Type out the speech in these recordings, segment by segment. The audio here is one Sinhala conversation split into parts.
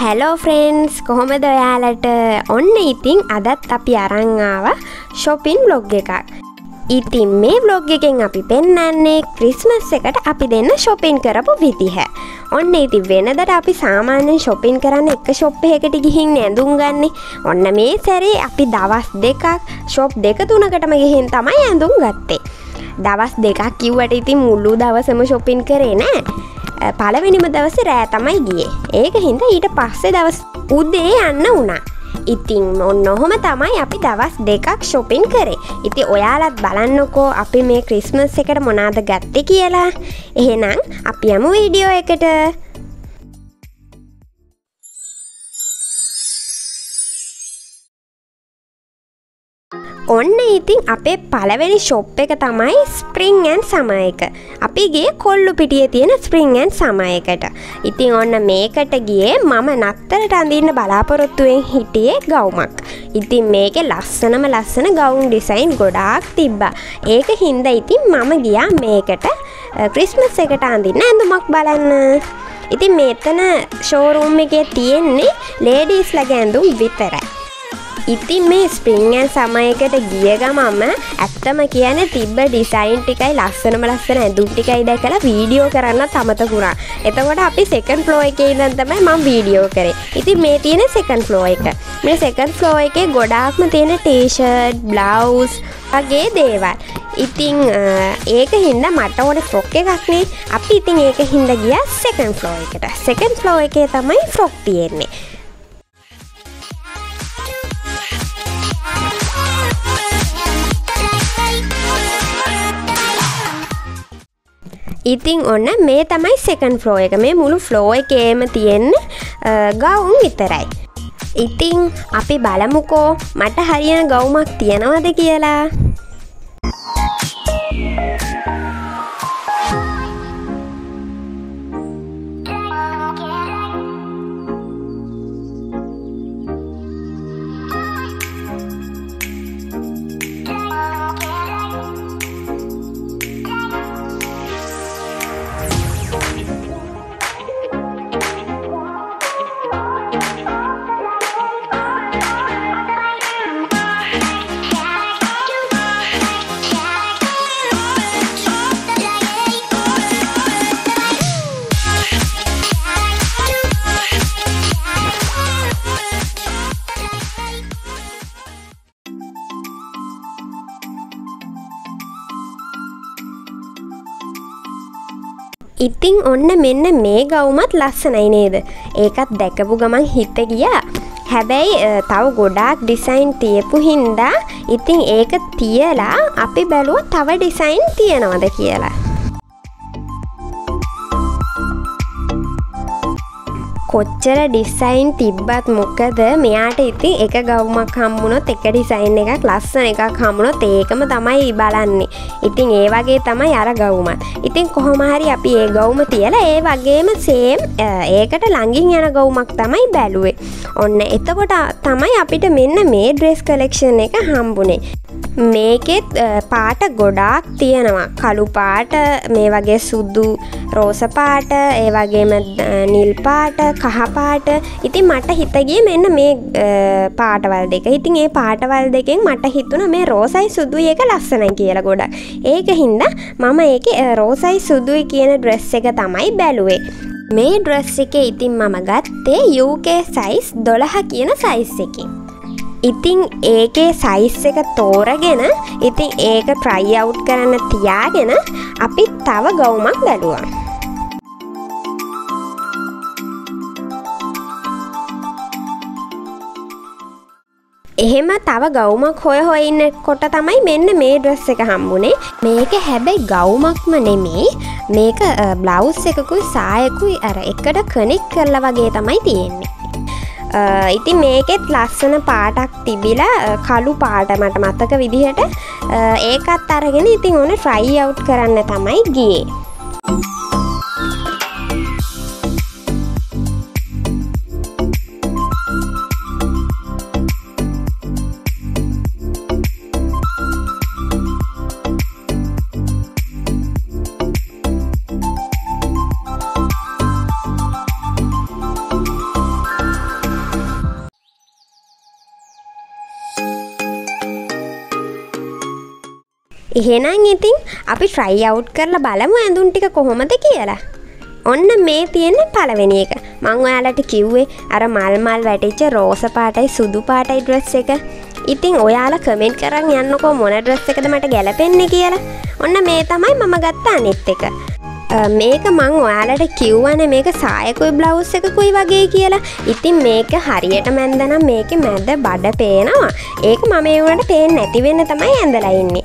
හැලෝ ෆ්‍රෙන්න්ස් කොහොමද ඔයාලට? ඔන්න ඉතිං අදත් අපි අරංආව ශොපින් බ්ලොග් එකක්. ඉතින් මේ බ්ලොග් එකෙන් අපි පෙන්නන්නේ ක්‍රිස්මස් එකට අපි දෙන්න ශොපින් කරපු විදිහ. ඔන්න ඉති වෙනදට අපි සාමාන්‍යෙන් ශොපින් කරන්න එක ශොප් එකට ගිහින් ඇඳුම් ගන්න. ඔන්න මේ සැරේ අපි දවස් දෙකක් ශොප් දෙක තුනකටම ගිහින් තමයි ඇඳුම් ගත්තේ. දවස් දෙකක් කිව්වට ඉතින් මුල්ලු දවසම ශොපින් කරේ නෑ. පළවෙනිම දවස රෑ තමයි ගිය. ඒක හින්ද ඊට පස්සේ දවස් උදේ යන්න වුණා. ඉතිං ඔන්න ඔහොම තමයි අපි දවස් දෙකක් ශොපින් කරේ. ඉති ඔයාලත් බලන්නකෝ අපි මේ ක්‍රිස්මස් එකට මොනාද ගත්තේ කියලා. එහෙනම් අපි යමු වීඩියෝ එකට. ඔන්න ඉතින් අපේ පළවෙනි ශොප් එක තමයි ස්පරිංගන් සමයක අපිගේ කොල්ලු පිටිය තියෙන ස්පරිංගන් සමයකට ඉතින් ඔන්න මේකට ගියේ මම නත්තරට අඳන්න බලාපොරොත්තුවෙන් හිටියේ ගෞමක් ඉතින් මේක ලස්සනම ලස්සන ගවුන් ඩිසයින් ගොඩාක් තිබ්බා. ඒක හින්ද ඉතින් මම ගියා මේකට ක්‍රිස්මස් එකට අඳන්න ඇඳුමක් බලන්න. ඉතින් මෙතන ෂෝරූම් එකේ තියෙන්නේ ලේඩීස් ලග ඇඳුම් විතරයි. ඉතින් මේ ස්පරිංගන් සමයකට ගිය ගමම ඇත්තම කියන තිබ්බ ඩිසයින් ටිකයි ලස්සනම ලස්සන ඇඳුම් ටිකයි දැකලා වීඩියෝ කරන්න තමතකුණා එතකොට අපි සෙකන් ෆ්ලෝ එකේ ඉඳන් තමයි මම වීඩියෝ කරේ. ඉතින් මේ තියෙන සෙකන් ෆ්ලෝ එක. මේ සෙකන් ෆ්ලෝ එකේ ගොඩාක්ම තියෙන ටීෂර්ට් බ්ලවුස් වගේ දේවල්. ඉතිං ඒක හින්ද මට ඕන ෆ්‍රොක් එකක්නේ අපි ඉතින් ඒක හින්ද ගිය සෙකන් ෆ්ලෝ එකට. සෙකන් ෆ්ලෝ එකේ තමයි ෆ්‍රොක් තියෙන්නේ. ඉතිං ඔන්න මේ තමයි සෙකන් ෆ්ලෝ එක මේ මුළු ෆ්ලෝ එකේම තියෙන්න ගවුන් විතරයි. ඉතිං අපි බලමුකෝ මට හරියන ගෞමක් තියෙනවද කියලා. ඉතිං ඔන්න මෙන්න මේ ගවුමත් ලස්සනයි නේද? ඒකත් දැකපු ගමන් හිත ගියා. හැබැයි තව ගොඩාක් ඩිසයින් තියපු හින්දා ඉතිං ඒක තියලා අපි බැලුව තව ඩිසයින් තියෙනවද කියලා. කොච්චර ඩිස්සයින් තිබ්බත් මොකද මෙයාට ඉතින් එක ගවමක් හම්බුණොත් එක ඩිසයින් එකක් ලස්සන එකක් හම්බුණොත් ඒකම තමයි බලන්නේ. ඉතින් ඒ වගේ තමයි අර ගවුමත් ඉතින් කොහොමහරි අපි ඒ ගවුම තියලා ඒ වගේම සේම් ඒකට ළඟින් යන ගවුමක් තමයි බැලුවේ. ඔන්න එතකොට තමයි අපිට මෙන්න මේ ඩ්‍රෙස් කලෙක්ෂන් එක හම්බුනේ. මේකෙත් පාට ගොඩාක් තියෙනවා. කළු පාට මේ වගේ සුද්දු රෝස පාට ඒ වගේම නිල් පාට කහපාට ඉතින් මට හිතගේ මෙන්න මේ පාටවල් දෙක. ඉතින් ඒ පාටවල් දෙකෙන් මට හිතුන මේ රෝසයි සුදුයි එක ලස්සනයි කියලා ගොඩක්. ඒක හින්ද මම ඒක රෝසයි සුදුයි කියන ඩ්‍රෙස් එක තමයි බැලුවේ. මේ ඩ්‍රෙස් එක ඉතින් මම ගත්තේ යුකේ සයිස් දොළහ කියන සයිස් එකින් ඉතිං ඒකේ සයිස් එක තෝරගෙන ඉතින් ඒක ට්‍රයි අවු් කරන්න තියාගෙන අපි තව ගෞමක් බැලුවා. එහෙම තව ගෞමක් හොය හොඉන්න කොට තමයි මෙන්න මේ ඩ්‍රස් එක හම්බුනේ. මේක හැබැයි ගෞමක්ම නෙමේ මේක බ්ලවස් එකකුයි සායකුයි අර එකට කනෙක් කරලා වගේ තමයි තියෙන්නේ. ඉතින් මේකෙත් ලස්සන පාටක් තිබිලා කළු පාට මට මත්තක විදිහට ඒකත් අරගෙන ඉතින් ඕන ට්‍රයි අව් කරන්න තමයි ගියේ. එහෙනම් ඉතින් අපි ට්‍රයි අවු් කරලා බලමු ඇඳුම් ටික කොහොමද කියලා. ඔන්න මේ තියෙන්නේ පළවෙනි එක. මං ඔයාලට කිව්වේ අර මල් මල් වැටිච්ච රෝස පාටයි සුදු පාටයි ඩ්‍රෙස් එක. ඉතින් ඔයාලා කමෙන්ට් කරන්න යන්නකෝ මොන ඩ්‍රෙස් එකද මට ගැලපෙන්නේ කියලා. ඔන්න මේ තමයි මම ගත්තා අනිත් එක. මේක මං ඔයාලට කිව්වන මේක සායකුයි බ්ලවස් එකකුයි වගේ කියලා. ඉතින් මේක හරියට මැන්දනම් මේක මැද බඩ පේනවා. ඒක මම ඒවට පේෙන් නැතිවෙන්න තමයි ඇඳලා ඉන්නේ.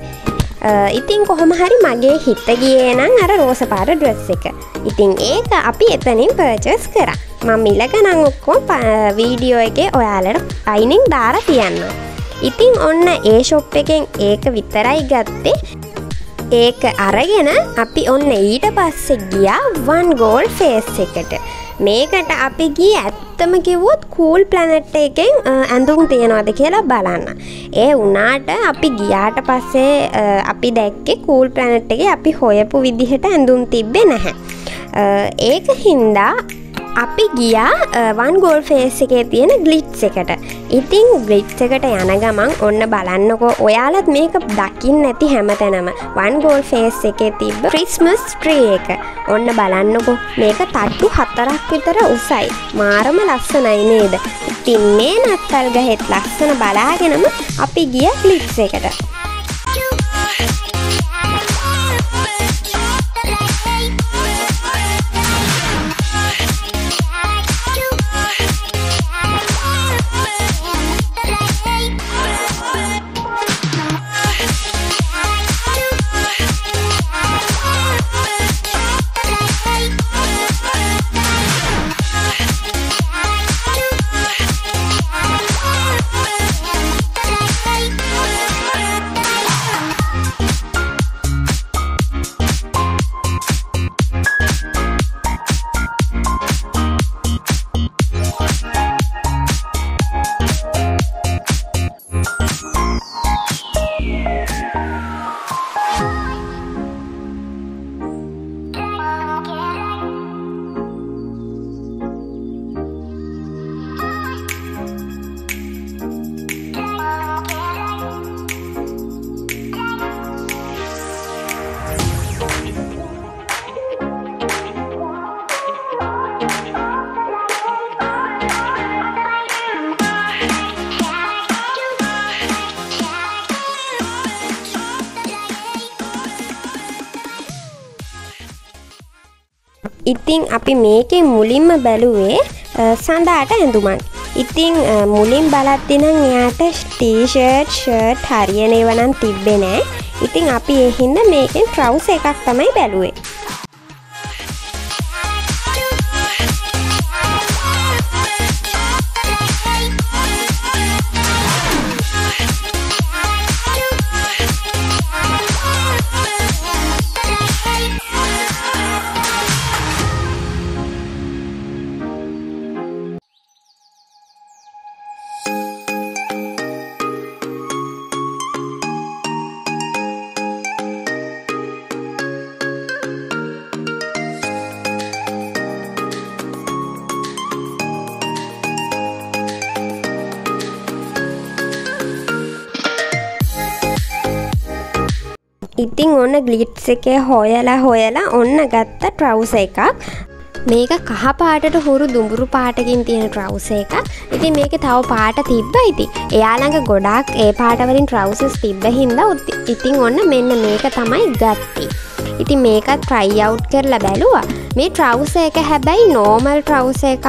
ඉතින් කොහොම හරි මගේ හිත ගියේ නම් අර රෝස පාර ඩ්‍රෙස් එක. ඉතින් ඒක අපි එතනින් පර්චස් කර. මං මිලක නං ඔක්කෝ වීඩියෝ එක ඔයාලට අයිනිං දාර තියන්න ඉතින් ඔන්න ඒ ශොප් එකෙන් ඒක විතරයි ගත්තේ. ඒක අරගෙන අපි ඔන්න ඊට පස්සෙ ගියා වන් ගෝල් ෆේස් එකට. මේකට අපි ගිය ඇත්තම කිව්වොත් කූල් ප්ලනට් එකෙන් ඇඳුම් තියෙනවාද කියලා බලන්න. ඒ වුණාට අපි ගියාට පස්සේ අපි දැක්කේ කූල් ප්ලනට් එක අපි හොයපු විදිහට ඇඳුම් තිබ්බේ නැහැ. ඒක හින්දා අපි ගියා වන් ගෝල් ෆේස් එකේ තියෙන ග්ලිට්ස් එකට. ඉතිං ග්ලිට්ස් එකට යන ගමන් ඔන්න බලන්නකෝ ඔයාලත් මේක දකිින් නැති හැමතැනම. වන් ගෝල් ෆේස් එකේ තිබ්බ ක්‍රිස්මස් ට්‍රී එක. ඔන්න බලන්නකෝ මේක තට්ටු හතරක් විතර උසයි. මාරම ලස්සනයි නේද? ඉතින් මේ නත්තල් ගහෙත් ලස්සන බලාගෙනම අපි ගිය ග්ලිට්ස් එකට. ඉතිං අපි මේකෙන් මුලින්ම බැලුවේ සඳාට ඇඳුමන් ඉතිං මුලින් බලත්තිනම් එයාට ටීෂර්ට් ෂර්ට් හරියනේ වනම් තිබ්බෙ නෑ. ඉතිං අපි එහින්ද මේකෙන් ට්‍රව්ස එකක් තමයි බැලුවේ. ඉතිං ඔන්න ග්ලිට්ස් එකේ හොයලා හොයලා ඔන්න ගත්ත ට්‍රව්ස එකක්. මේක කහපාටට හුරු දුඹුරු පාටකින් තියෙන ට්‍රව්ස එක ඉතින් මේක තව පාට තිබ්බ ඉති එයාළඟ ගොඩක් ඒ පාටවලින් ට්‍රවසස් තිබ්බ හින්ද ඉතිං ඔන්න මෙන්න මේක තමයි ගත්ති. ඉතින් මේකත් ට්‍රයි අව් කරලා බැලුවා. මේ ට්‍රව්ස එක හැබැයි නෝමල් ට්‍රව්ස එකක්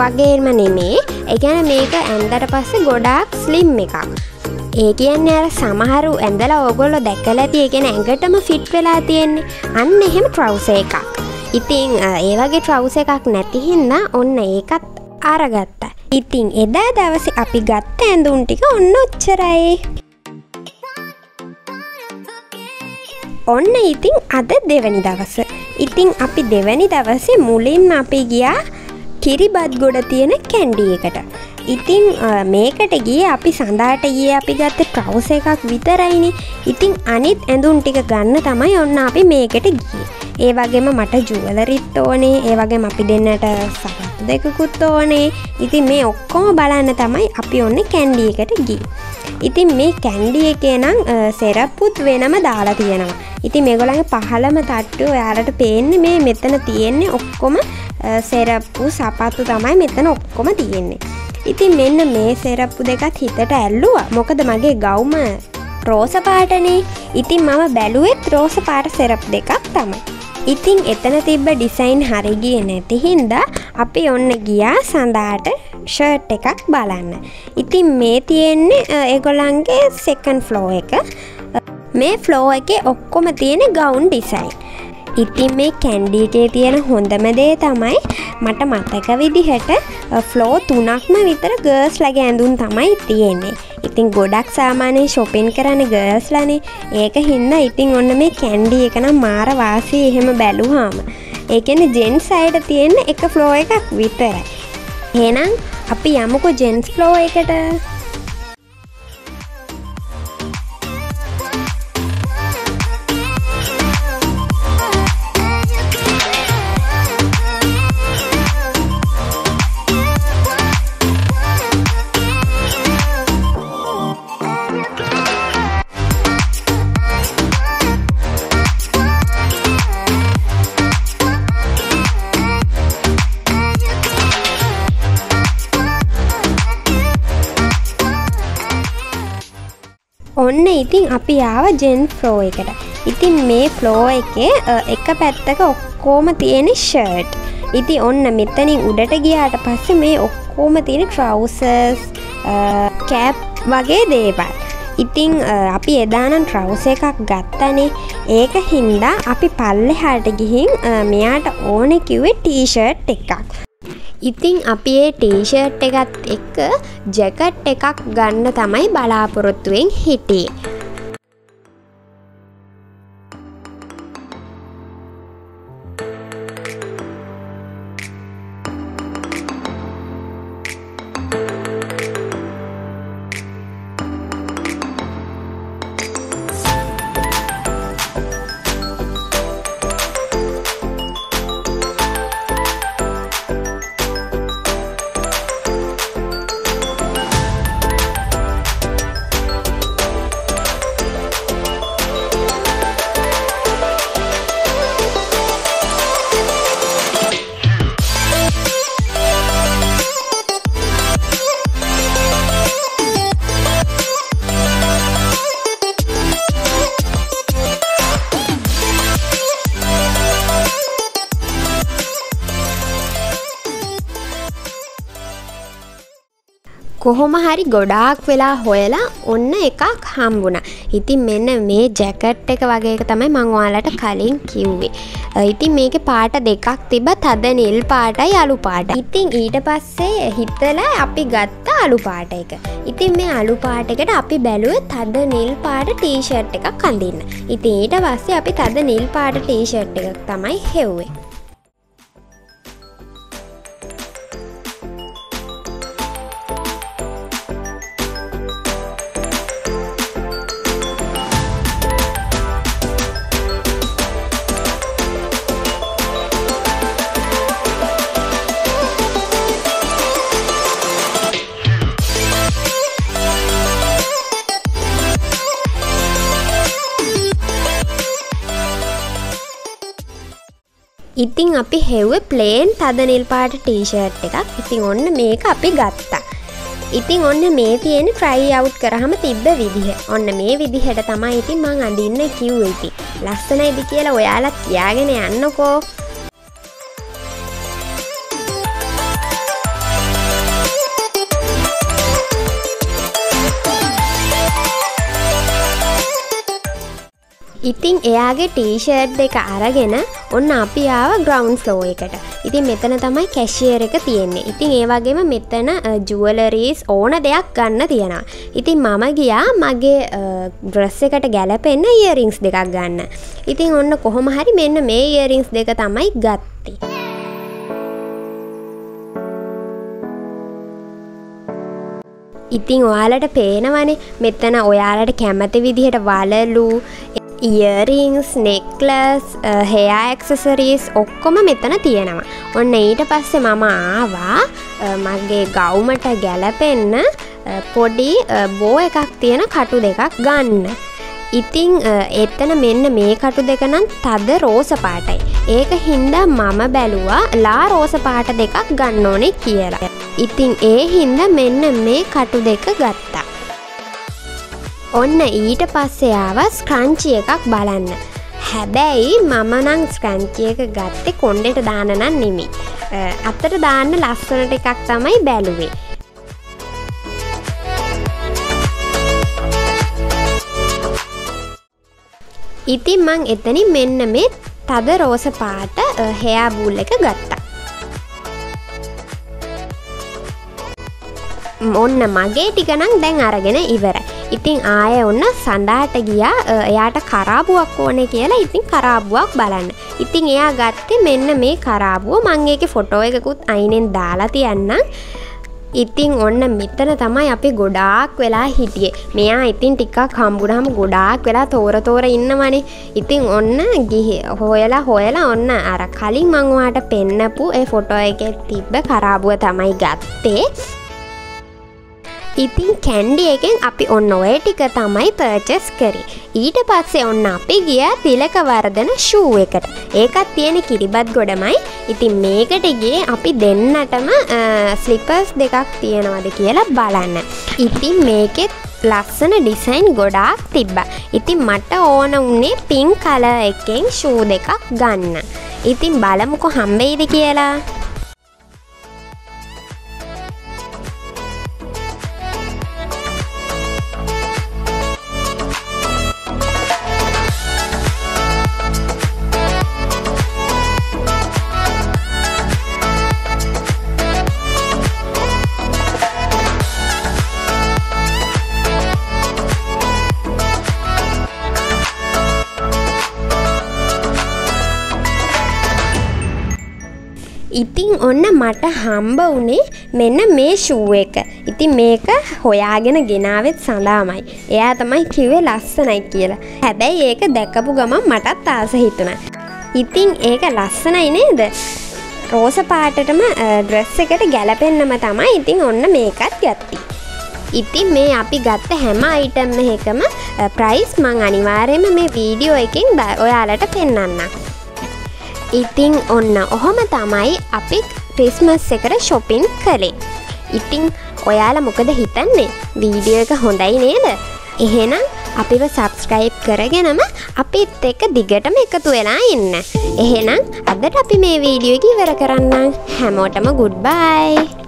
වගේම නෙමේ. එකැන මේක ඇන්දට පස්සේ ගොඩාක් ස්ලිම් එකක්. ඒ කියන්න අර සමහරු ඇඳලා ඕගොල්ලො දැකල තියගෙන ඇඟටම ෆිට් වෙලා තියෙන්නේ. අන්න එහෙම ට්‍රව්ස එකක්. ඉතිං ඒවගේ ට්‍රව්ස එකක් නැතිහින්න ඔන්න ඒකත් අරගත්ත. ඉතිං එදා දවස අපි ගත්ත ඇඳුන් ටික ඔන්න ඔච්චරයි. ඔන්න ඉතිං අද දෙවැනි දවස. ඉතිං අපි දෙවැනි දවසේ මුලින් අපි ගියා කිරිබත් ගොඩ තියෙන කැන්ඩිය එකට ඉතිං මේකට ගිය අපි සඳාට ගිය අපි ගත්ත ට්‍රවස එකක් විතරයිනි. ඉතිං අනිත් ඇඳුම් ටික ගන්න තමයි ඔන්න අපි මේකට ගිය. ඒ වගේම මට ජුවලරිත් ඕනේ. ඒ වගේ අපි දෙන්නට සකත් දෙකකුත් ඕනේ. ඉතින් මේ ඔක්කොම බලන්න තමයි අපි ඔන්න කැන්ඩියකට ගී ඉතින් මේ කැන්ඩිය එකේ නම් සෙරප්පුත් වෙනම දාලා තියෙනවා. ඉතින් මේගොලගේ පහළම තට්ටු ඔයාලට පේන්නේ මේ මෙතන තියෙන්නේ ඔක්කොම සෙරප්පු සපත්තු තමයි මෙතන ඔක්කොම තියෙන්නේ. ඉතින් මෙන්න මේ සෙරප්පු දෙකත් හිතට ඇල්ලුවා මොකද මගේ ගෞම රෝස පාටනේ ඉතින් මම බැලුවෙත් රෝස පාට සෙරප් දෙකක් තමයි ඉතිං එතන තිබ්බ ඩිසයින් හරිගිය නැති හින්දා අපි ඔන්න ගියා සඳාට ෂර්ට් එකක් බලන්න. ඉතින් මේ තියෙන්නේ එගොලන්ගේ සෙකන් ෆ්ලෝ එක මේ ෆ්ලෝ එකේ ඔක්කොම තියෙන ගවුන් ඩිසයින්. ඉතින් මේ කැන්ඩීකේ තියෙන හොඳම දේ තමයි මට මතක විදිහට Uh, ෆ්ලෝ තුනක්ම විතර ගර්ස් ලගේ ඇඳුම් තමයි තියෙන්නේ. ඉතින් ගොඩක් සාමානය ශොපෙන් කරන ගර්ස් ලනේ ඒක හින්ද ඉතින් ඔන්න මේ කැන්ඩි එක නම් මාර වාසී එහෙම බැලුහාම. ඒකන ජෙන්ස් අයට තියෙන එක ෆ්ලෝ එකක් විතරයි. එහෙනම් අපි යමුකු ජෙන්ස් ෆ්ලෝ එකට ඉතින් අපි ආව ජෙන් ෆ්ලෝ එකට. ඉතින් මේ ෆ්ලෝ එකේ එක පැත්තක ඔක්කෝම තියෙන ෂර්ට්. ඉති ඔන්න මෙතනින් උඩට ගියාට පස්ස මේ ඔක්කෝම තියෙන ට්‍රවසස් කෑප් වගේ දේවල්. ඉතිං අපි එදානම් ට්‍රවස එකක් ගත්තනේ. ඒක හින්දා අපි පල්ලෙ හාට ගිහින් මෙයාට ඕනෙ කිව්වේ ටීෂර්ට් එකක්. ඉතිං අපි ඒ ටීෂර්ට් එකත් එක්ක ජැකට් එකක් ගන්න තමයි බලාපොරොත්තුවෙන් හිටියේ. කොහොම හරි ගොඩාක් වෙලා හොයලා ඔන්න එකක් හම්බුණ. ඉතින් මෙන්න මේ ජැකට් එක වගේ තමයි මං ඔයාලට කලින් කිව්වේ. ඉතින් මේක පාට දෙකක් තිබ තද නිල් පාටයි අලු පාට ඉතින් ඊට පස්සේ හිතලා අපි ගත්ත අලු පාට එක. ඉතින් මේ අලු පාටකට අපි බැලුව තද නිල් පාට ටීෂර්ට් එකක් අඳන්න. ඉතින් ඊට පස්සේ අපි තද නිල් පාට ටීෂර්ට් එකක් තමයි හෙව්වේ. ඉතිං අපි හෙව්ව ප්ලේන් තද නිල් පාට ටීෂර්ට් එකක්. ඉතිං ඔන්න මේක අපි ගත්තා. ඉතිං ඔන්න මේ තියෙන ට්‍රයි අවු් කරහම තිබ්බ විදිහ. ඔන්න මේ විදිහට තමයි ඉතින් මං අඳන්න කිව් ඉති ලස්සන ඉදි කියලා ඔයාලත් යාගෙන යන්නකෝ. ඉතිං එයාගේ ටීෂර්ට් දෙක අරගෙන ඔන්න අපි ආව ග්‍රවන්් ෆ්ලෝ එකට. ඉතින් මෙතන තමයි කැෂියර එක තියෙන්නේ. ඉතින් ඒවගේම මෙතන ජුවලරීස් ඕන දෙයක් ගන්න තියෙනවා. ඉතින් මම ගියා මගේ ග්‍රස් එකට ගැලපෙන්න ඉයරිංස් දෙකක් ගන්න. ඉතින් ඔන්න කොහොම හරි මෙන්න මේ ඉයරිංස් දෙක තමයි ගත්තේ. ඉතිං ඔයාලට පේනවනේ මෙතන ඔයාලට කැමති විදිහට වලලු ඉයරිංස් නෙක්ලස් හෙයාඇක්සසරීස් ඔක්කොම මෙතන තියෙනවා ඔන්න ඊට පස්සේ මම ආවා uh, මගේ ගෞමට ගැලපෙන්න uh, පොඩි uh, බෝ එකක් තියෙන කටු දෙකක් ගන්න. ඉතිං එත්තන මෙන්න මේ කටු දෙකනම් තද රෝස පාටයි. ඒක හින්දා මම බැලුවා ලා රෝස පාට දෙකක් ගන්න ඕනේ කියලා. ඉතිං ඒ හින්ද මෙන්න මේ කටු දෙක ගත්තා. ඔන්න ඊට පස්සයාව ස්ක්‍රංචි එකක් බලන්න. හැබැයි මම නං ස්ක්‍රංචියක ගත්තේ කොන්්ඩෙට දානනන් නෙමි. අත්තට දාන්න ලස්සනට එකක් තමයි බැලුවේ. ඉතින් මං එතනි මෙන්න මේ තද රෝස පාට හයා බූල් එක ගත්තා. ඔන්න මගේ ටිකනං දැන් අරගෙන ඉවර. ඉතිං ආය ඔන්න සඳාට ගියා එයාට කරාබුවක් ඕනේ කියලා ඉතින් කරාබුවක් බලන්න. ඉතිං එයා ගත්තේ මෙන්න මේ කරාබුව මංගේක ෆොටෝ එකකුත් අයිනෙන් දාලා තියන්නම්. ඉතිං ඔන්න මෙතන තමයි අපි ගොඩාක් වෙලා හිටියේ මෙයා ඉතින් ටික්කක් හම්බුනහම ගොඩාක් වෙලා තෝර තෝර ඉන්නවනේ ඉතිං ඔන්න ගිහි හොයලා හොයලා ඔන්න අර කලින් මංවාට පෙන්නපු ඒ ෆොටෝ එක තිබ්බ කරාබුව තමයි ගත්තේ ඉතින් කැන්ඩි එකෙන් අපි ඔන්න ඔය ටික තමයි පර්චස් කරි. ඊට පස්සේ ඔන්න අපි ගිය තිලක වර්ධන ෂූ එකට. ඒකත් තියෙන කිරිබත් ගොඩමයි. ඉතින් මේකට ගිය අපි දෙන්නටම ස්ලිපර්ස් දෙකක් තියෙනවද කියලා බලන්න. ඉතින් මේකෙත් ලස්සන ඩිසයින් ගොඩාක් තිබ්බ. ඉතින් මට ඕන උන්නේ පින් කල එකෙන් ෂූ දෙකක් ගන්න. ඉතින් බලමුකො හම්බෙයිද කියලා. ඔන්න මට හම්බ වනේ මෙන්න මේ ෂූ එක. ඉතින් මේක හොයාගෙන ගෙනාවෙත් සඳාමයි. එයා තමයි කිව්වේ ලස්සනයි කියලා. හැබැයි ඒක දැකපු ගමන් මටත් ආස හිතුණා. ඉතින් ඒක ලස්සනයි නේද? රෝස පාටටම ඩ්‍රෙස් එකට ගැලපෙන්නම තමයි ඉතින් ඔන්න මේකත් ගත්ති. ඉතින් මේ අපි ගත්ත හැම අයිටම් එකම ප්‍රයිස් මං අනිවාර්යයෙන්ම මේ වීඩියෝ එකෙන් ඔයාලට පෙන්වන්නම්. ඉතිං ඔන්න ඔහොම තමයි අපි ක්‍රිස්මස් එකට ශොපින් කළේ. ඉතිං ඔයාල මොකද හිතන්නේ වීඩියෝ එක හොඳයි නේද. එහෙනම් අපිව සබස්ක්‍රයිබ් කරගෙනම අපිත් එක දිගටම එකතු වෙලා ඉන්න. එහෙනම් අදට අපි මේ වීඩියෝ එක ඉවර කරන්න හැමෝටම ගුඩ්බයි.